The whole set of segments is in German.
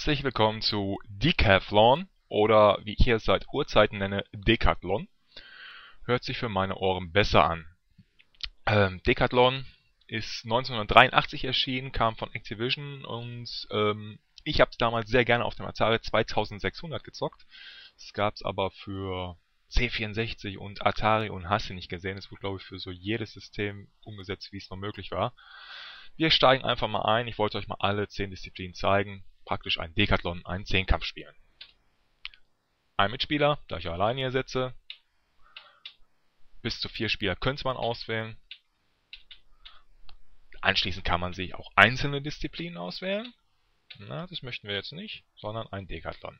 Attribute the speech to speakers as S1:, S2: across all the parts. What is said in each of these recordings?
S1: Herzlich willkommen zu Decathlon oder wie ich es seit Urzeiten nenne, Decathlon. Hört sich für meine Ohren besser an. Ähm, Decathlon ist 1983 erschienen, kam von Activision und ähm, ich habe es damals sehr gerne auf dem Atari 2600 gezockt. Es gab es aber für C64 und Atari und hast du nicht gesehen. Es wurde glaube ich für so jedes System umgesetzt, wie es nur möglich war. Wir steigen einfach mal ein. Ich wollte euch mal alle 10 Disziplinen zeigen praktisch ein Decathlon, ein Zehnkampf spielen. Ein Mitspieler, da ich alleine hier sitze. Bis zu vier Spieler könnte man auswählen. Anschließend kann man sich auch einzelne Disziplinen auswählen. Na, das möchten wir jetzt nicht, sondern ein Decathlon.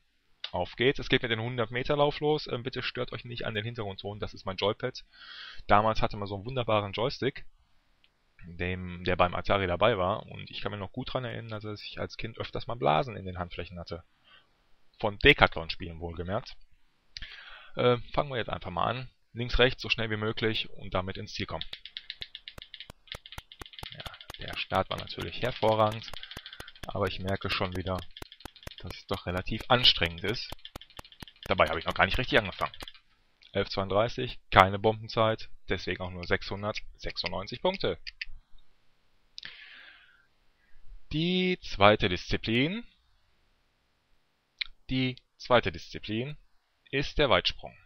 S1: Auf geht's. Es geht mit dem 100 Meter Lauf los. Ähm, bitte stört euch nicht an den Hintergrundton. Das ist mein Joypad. Damals hatte man so einen wunderbaren Joystick dem, der beim Atari dabei war. Und ich kann mir noch gut daran erinnern, dass ich als Kind öfters mal Blasen in den Handflächen hatte. Von Decathlon-Spielen wohlgemerkt. Äh, fangen wir jetzt einfach mal an. Links, rechts, so schnell wie möglich und damit ins Ziel kommen. Ja, der Start war natürlich hervorragend, aber ich merke schon wieder, dass es doch relativ anstrengend ist. Dabei habe ich noch gar nicht richtig angefangen. 11.32, keine Bombenzeit, deswegen auch nur 696 Punkte. Die zweite Disziplin. Die zweite Disziplin ist der Weitsprung.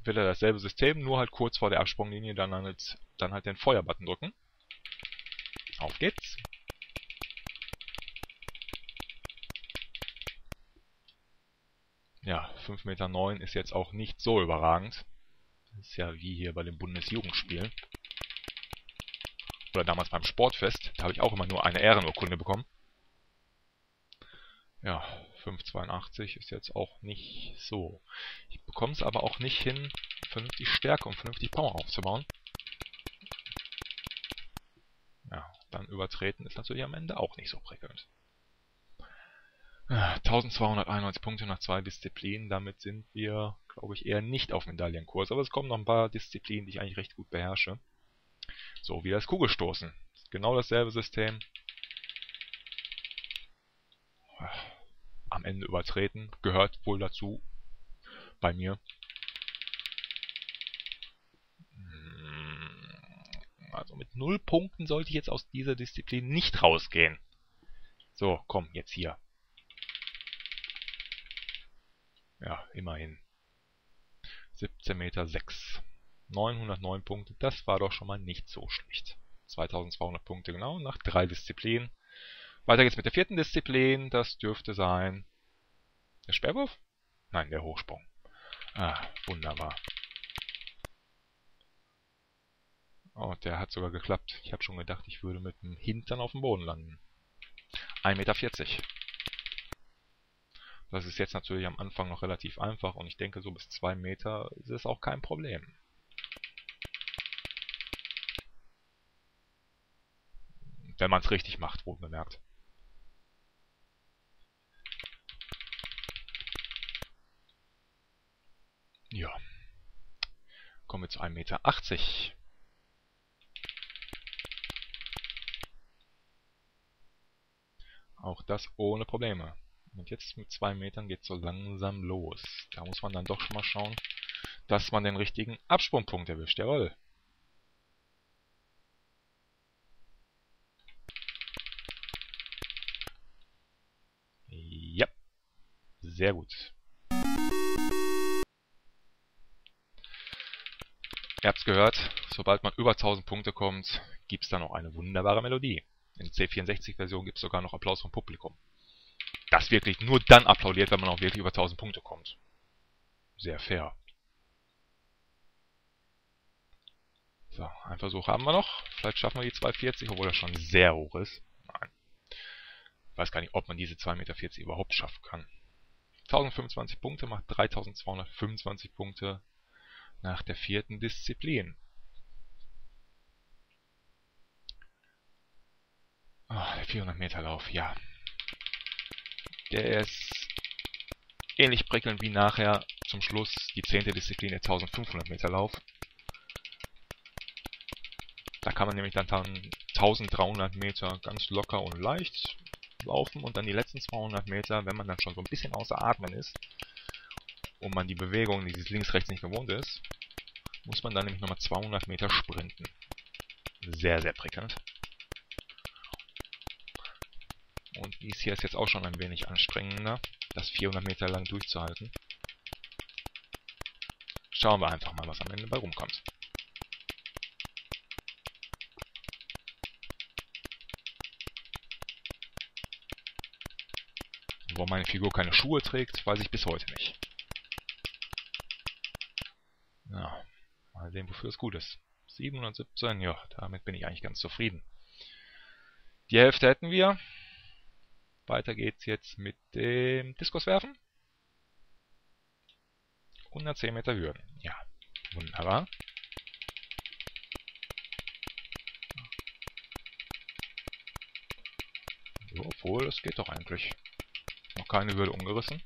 S1: Wieder dasselbe System, nur halt kurz vor der Absprunglinie dann halt, dann halt den Feuerbutton drücken. Auf geht's. Ja, 5,9 Meter ist jetzt auch nicht so überragend. Das ist ja wie hier bei den Bundesjugendspielen oder damals beim Sportfest, da habe ich auch immer nur eine Ehrenurkunde bekommen. Ja, 5,82 ist jetzt auch nicht so. Ich bekomme es aber auch nicht hin, vernünftig Stärke und vernünftig Power aufzubauen. Ja, dann übertreten ist natürlich am Ende auch nicht so prickelnd. 1291 Punkte nach zwei Disziplinen, damit sind wir, glaube ich, eher nicht auf Medaillenkurs. Aber es kommen noch ein paar Disziplinen, die ich eigentlich recht gut beherrsche. So wie das Kugelstoßen. Genau dasselbe System. Am Ende übertreten. Gehört wohl dazu. Bei mir. Also mit 0 Punkten sollte ich jetzt aus dieser Disziplin nicht rausgehen. So, komm, jetzt hier. Ja, immerhin. 17 Meter 6. 909 Punkte, das war doch schon mal nicht so schlecht. 2200 Punkte genau, nach drei Disziplinen. Weiter geht's mit der vierten Disziplin, das dürfte sein... Der Sperrwurf? Nein, der Hochsprung. Ah, wunderbar. Oh, der hat sogar geklappt. Ich habe schon gedacht, ich würde mit dem Hintern auf dem Boden landen. 1,40 Meter. Das ist jetzt natürlich am Anfang noch relativ einfach und ich denke, so bis 2 Meter ist es auch kein Problem. Wenn man es richtig macht, wohl bemerkt. Ja. Kommen wir zu 1,80 Meter. Auch das ohne Probleme. Und jetzt mit 2 Metern geht es so langsam los. Da muss man dann doch schon mal schauen, dass man den richtigen Absprungpunkt erwischt. Jawohl. Sehr gut. Ihr habt es gehört, sobald man über 1000 Punkte kommt, gibt es da noch eine wunderbare Melodie. In C64-Version gibt es sogar noch Applaus vom Publikum. Das wirklich nur dann applaudiert, wenn man auch wirklich über 1000 Punkte kommt. Sehr fair. So, ein Versuch haben wir noch. Vielleicht schaffen wir die 240, obwohl das schon sehr hoch ist. Nein. Ich weiß gar nicht, ob man diese 2,40 Meter überhaupt schaffen kann. 1025 Punkte macht 3225 Punkte nach der vierten Disziplin. Oh, der 400 Meter Lauf, ja. Der ist ähnlich prickelnd wie nachher zum Schluss die zehnte Disziplin, der 1500 Meter Lauf. Da kann man nämlich dann 1300 Meter ganz locker und leicht laufen und dann die letzten 200 Meter, wenn man dann schon so ein bisschen außer Atmen ist und man die Bewegung dieses links-rechts nicht gewohnt ist, muss man dann nämlich nochmal 200 Meter sprinten. Sehr, sehr prickelnd. Und dies hier ist jetzt auch schon ein wenig anstrengender, das 400 Meter lang durchzuhalten. Schauen wir einfach mal, was am Ende bei rumkommt. Warum meine Figur keine Schuhe trägt, weiß ich bis heute nicht. Ja, mal sehen, wofür es gut ist. 717, ja, damit bin ich eigentlich ganz zufrieden. Die Hälfte hätten wir. Weiter geht's jetzt mit dem Diskuswerfen. 110 Meter Hürden. Ja, wunderbar. obwohl, es geht doch eigentlich. Noch keine Hürde umgerissen.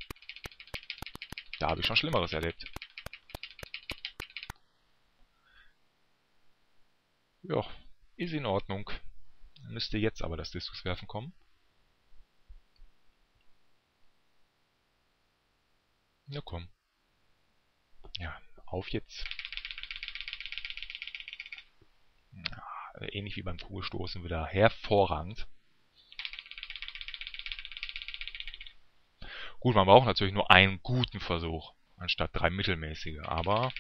S1: Da habe ich schon Schlimmeres erlebt. Ja, ist in Ordnung. Müsste jetzt aber das Diskuswerfen kommen. Ja, komm. Ja, auf jetzt. Ja, ähnlich wie beim Kugelstoßen wieder hervorragend. Gut, man braucht natürlich nur einen guten Versuch, anstatt drei mittelmäßige, aber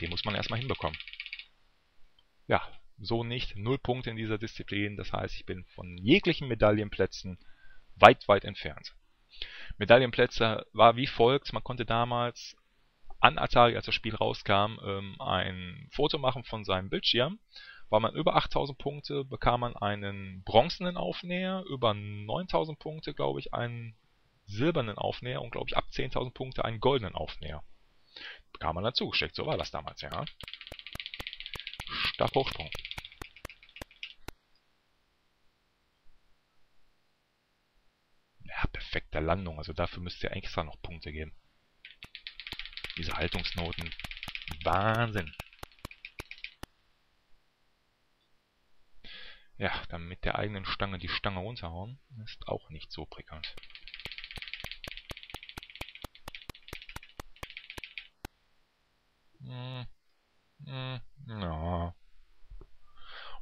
S1: den muss man erstmal hinbekommen. Ja, so nicht. Null Punkte in dieser Disziplin, das heißt, ich bin von jeglichen Medaillenplätzen weit, weit entfernt. Medaillenplätze war wie folgt. Man konnte damals an Atari, als das Spiel rauskam, ähm, ein Foto machen von seinem Bildschirm. War man über 8000 Punkte, bekam man einen bronzenen Aufnäher, über 9000 Punkte, glaube ich, einen silbernen Aufnäher und, glaube ich, ab 10.000 Punkte einen goldenen Aufnäher. Bekam man dazu gesteckt, so war das damals, ja. Stabhochsprung. perfekter Landung. Also dafür müsst ihr extra noch Punkte geben. Diese Haltungsnoten. Wahnsinn. Ja, dann mit der eigenen Stange die Stange runterhauen, ist auch nicht so prickelnd. Hm, hm, ja.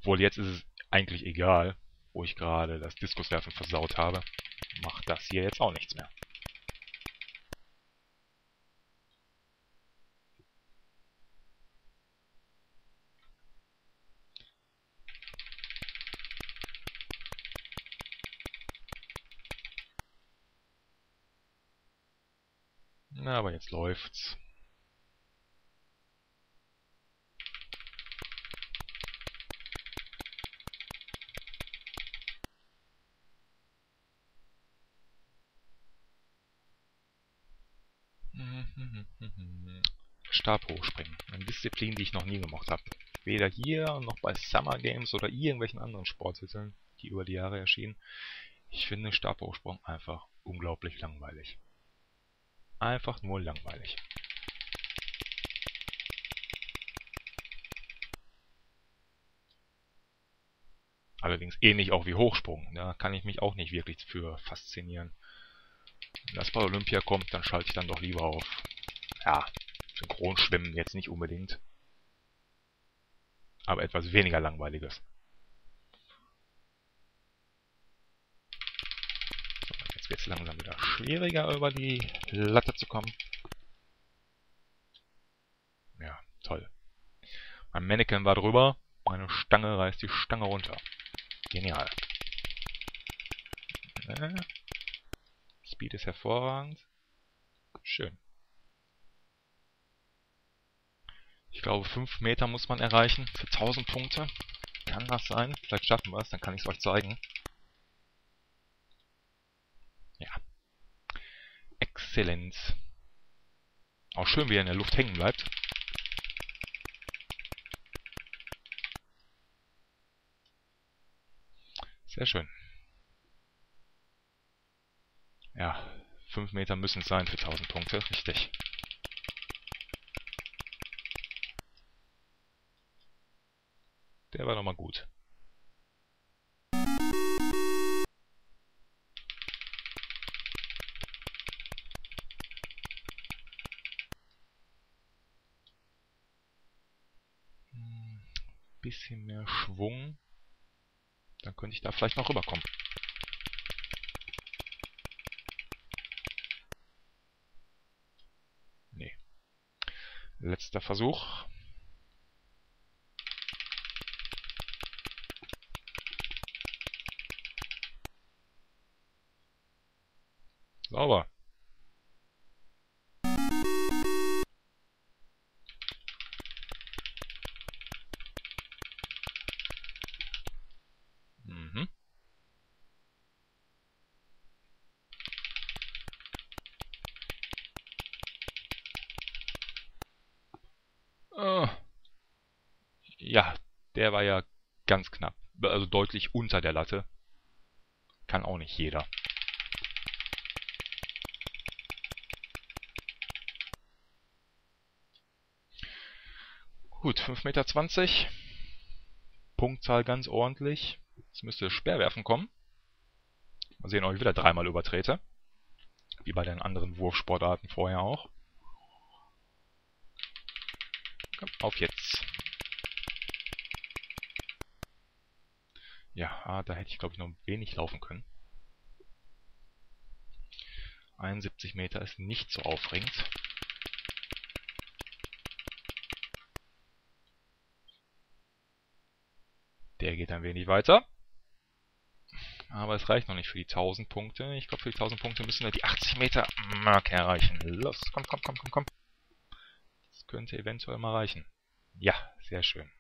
S1: Obwohl jetzt ist es eigentlich egal, wo ich gerade das Diskuswerfen versaut habe macht das hier jetzt auch nichts mehr. Na, aber jetzt läuft's. Stabhochspringen. Eine Disziplin, die ich noch nie gemacht habe. Weder hier noch bei Summer Games oder irgendwelchen anderen Sporttiteln, die über die Jahre erschienen. Ich finde Stabhochsprung einfach unglaublich langweilig. Einfach nur langweilig. Allerdings ähnlich auch wie Hochsprung. Da kann ich mich auch nicht wirklich für faszinieren. Wenn das bei Olympia kommt, dann schalte ich dann doch lieber auf. Ja, Synchronschwimmen jetzt nicht unbedingt. Aber etwas weniger langweiliges. Jetzt wird es langsam wieder schwieriger, über die Latte zu kommen. Ja, toll. Mein Mannequin war drüber, meine Stange reißt die Stange runter. Genial. Äh, Speed ist hervorragend. Schön. Ich glaube, 5 Meter muss man erreichen für 1000 Punkte. Kann das sein? Vielleicht schaffen wir es, dann kann ich es euch zeigen. Ja. Exzellent. Auch schön, wie er in der Luft hängen bleibt. Sehr schön. 5 Meter müssen es sein für 1000 Punkte, richtig. Der war nochmal gut. Hm, bisschen mehr Schwung. Dann könnte ich da vielleicht noch rüberkommen. Letzter Versuch. Sauber. Der war ja ganz knapp. Also deutlich unter der Latte. Kann auch nicht jeder. Gut, 5,20 Meter. Punktzahl ganz ordentlich. Jetzt müsste Sperrwerfen kommen. Mal sehen, ob ich wieder dreimal übertrete. Wie bei den anderen Wurfsportarten vorher auch. Auf jetzt. Ja, ah, da hätte ich glaube ich noch wenig laufen können. 71 Meter ist nicht so aufregend. Der geht ein wenig weiter. Aber es reicht noch nicht für die 1000 Punkte. Ich glaube, für die 1000 Punkte müssen wir die 80 Meter Marke erreichen. Los, komm, komm, komm, komm, komm. Das könnte eventuell mal reichen. Ja, sehr schön.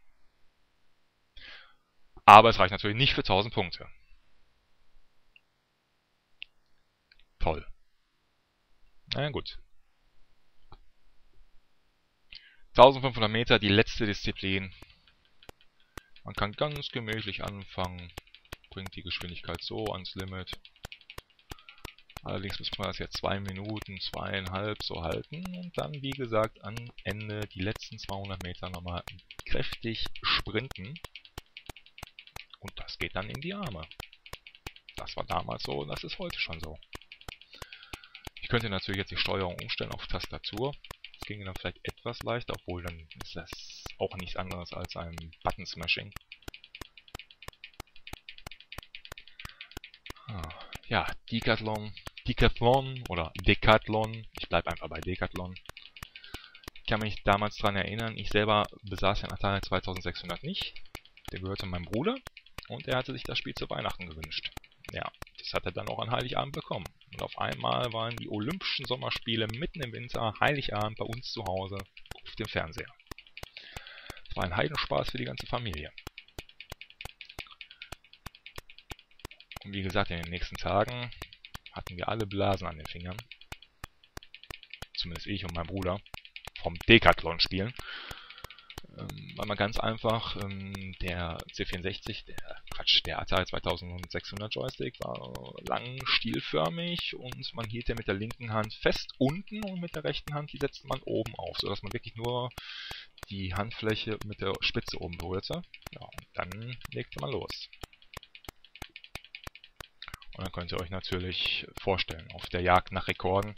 S1: Aber es reicht natürlich nicht für 1000 Punkte. Toll. Na gut. 1500 Meter, die letzte Disziplin. Man kann ganz gemächlich anfangen, bringt die Geschwindigkeit so ans Limit. Allerdings muss man das jetzt zwei Minuten, zweieinhalb so halten und dann, wie gesagt, am Ende die letzten 200 Meter nochmal kräftig sprinten. Und das geht dann in die Arme. Das war damals so und das ist heute schon so. Ich könnte natürlich jetzt die Steuerung umstellen auf Tastatur. Das ginge dann vielleicht etwas leichter, obwohl dann ist das auch nichts anderes als ein Button-Smashing. Ah, ja, Decathlon, Decathlon oder Decathlon. Ich bleibe einfach bei Decathlon. Ich kann mich damals daran erinnern, ich selber besaß den Atari 2600 nicht. Der gehörte meinem Bruder und er hatte sich das Spiel zu Weihnachten gewünscht. Ja, das hat er dann auch an Heiligabend bekommen. Und auf einmal waren die Olympischen Sommerspiele mitten im Winter, Heiligabend bei uns zu Hause auf dem Fernseher. Es war ein Heidenspaß für die ganze Familie. Und wie gesagt, in den nächsten Tagen hatten wir alle Blasen an den Fingern. Zumindest ich und mein Bruder. Vom Decathlon spielen. Ähm, weil man ganz einfach, ähm, der C64, der Quatsch, der Atari 2600 Joystick war lang stielförmig und man hielt den mit der linken Hand fest unten und mit der rechten Hand, die setzte man oben auf, sodass man wirklich nur die Handfläche mit der Spitze oben berührte. Ja, und dann legte man los. Und dann könnt ihr euch natürlich vorstellen, auf der Jagd nach Rekorden,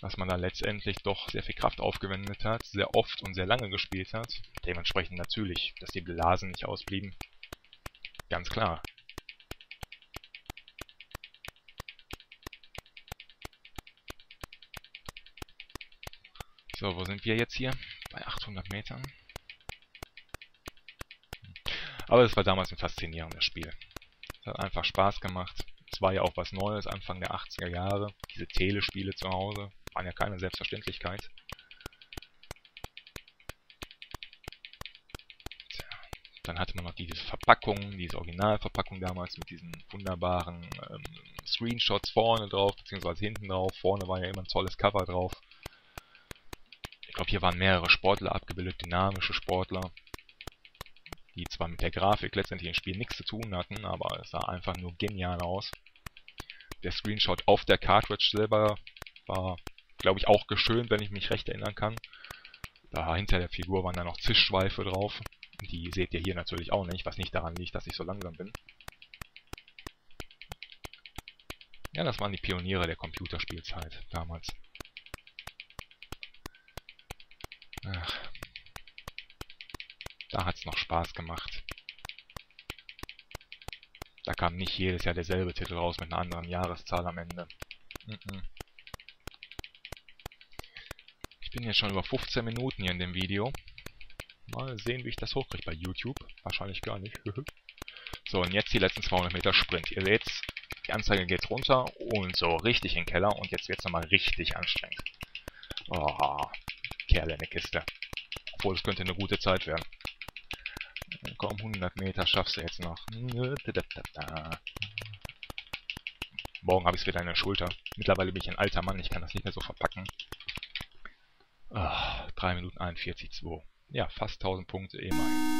S1: dass man da letztendlich doch sehr viel Kraft aufgewendet hat, sehr oft und sehr lange gespielt hat. Dementsprechend natürlich, dass die Blasen nicht ausblieben. Ganz klar. So, wo sind wir jetzt hier? Bei 800 Metern. Aber es war damals ein faszinierendes Spiel. Es hat einfach Spaß gemacht. Es war ja auch was Neues, Anfang der 80er Jahre. Diese Telespiele zu Hause waren ja keine Selbstverständlichkeit. Tja, dann hatte man noch diese Verpackung, diese Originalverpackung damals mit diesen wunderbaren ähm, Screenshots vorne drauf, beziehungsweise hinten drauf. Vorne war ja immer ein tolles Cover drauf. Ich glaube, hier waren mehrere Sportler abgebildet, dynamische Sportler die zwar mit der Grafik letztendlich im Spiel nichts zu tun hatten, aber es sah einfach nur genial aus. Der Screenshot auf der Cartridge selber war, glaube ich, auch geschönt, wenn ich mich recht erinnern kann. Da hinter der Figur waren dann noch Zischschweife drauf. Die seht ihr hier natürlich auch nicht, was nicht daran liegt, dass ich so langsam bin. Ja, das waren die Pioniere der Computerspielzeit damals. Ach, Da hat's noch Spaß gemacht. Da kam nicht jedes Jahr derselbe Titel raus mit einer anderen Jahreszahl am Ende. Ich bin jetzt schon über 15 Minuten hier in dem Video. Mal sehen, wie ich das hochkriege bei YouTube. Wahrscheinlich gar nicht. so, und jetzt die letzten 200 Meter Sprint. Ihr seht, die Anzeige geht runter und so richtig in den Keller. Und jetzt wird es nochmal richtig anstrengend. Oh, Kerl in der Kiste. Obwohl, es könnte eine gute Zeit werden. Komm, 100 Meter schaffst du jetzt noch. Morgen habe ich es wieder in der Schulter. Mittlerweile bin ich ein alter Mann, ich kann das nicht mehr so verpacken. Oh, 3 Minuten 41, 2. Ja, fast 1000 Punkte immerhin.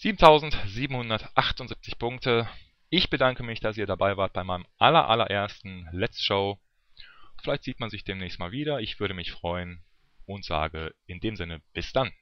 S1: 7778 Punkte. Ich bedanke mich, dass ihr dabei wart bei meinem aller, allerersten Let's Show. Vielleicht sieht man sich demnächst mal wieder. Ich würde mich freuen und sage in dem Sinne bis dann.